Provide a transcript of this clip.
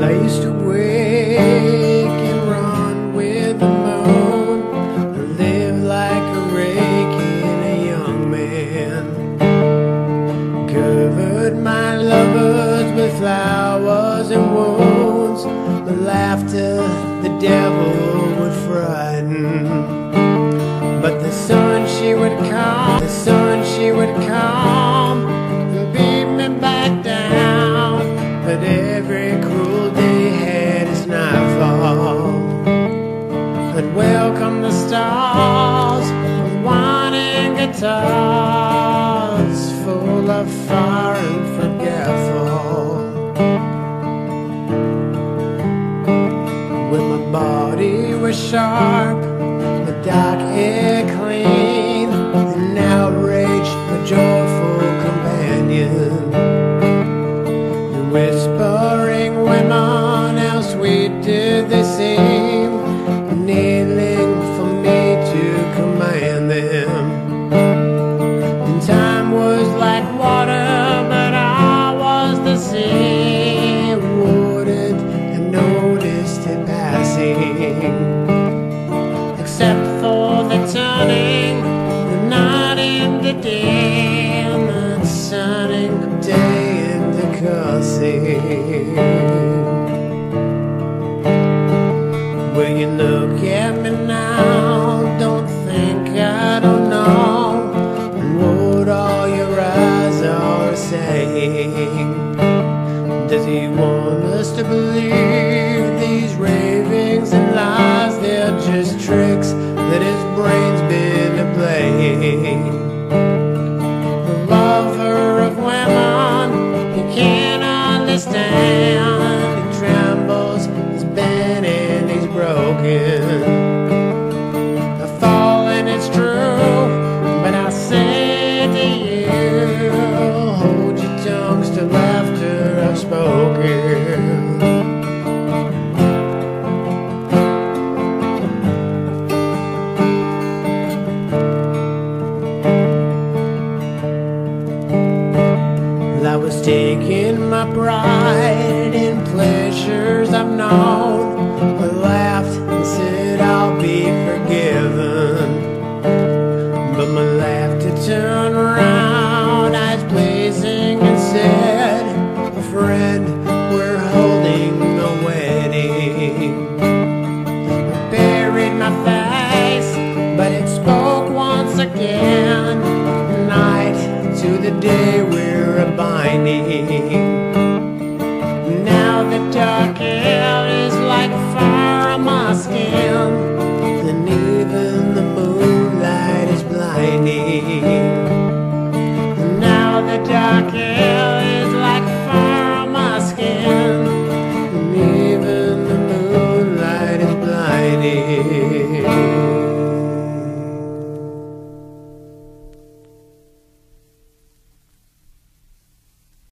place to wake and run with the moon, like a rake in a young man. Covered my lovers with flowers and wounds, the laughter the devil would frighten. But the sun she would come, the sun she would come, beat me back down. But hearts full of fire and forgetful. When my body was sharp, the dark legacy. When you look at me now? taken my pride in pleasures I've known, but laughed and said I'll be forgiven. But my laughter turned around, eyes blazing, and said, A friend, we're holding the wedding. I buried my face, but it spoke once again to the day we're abiding.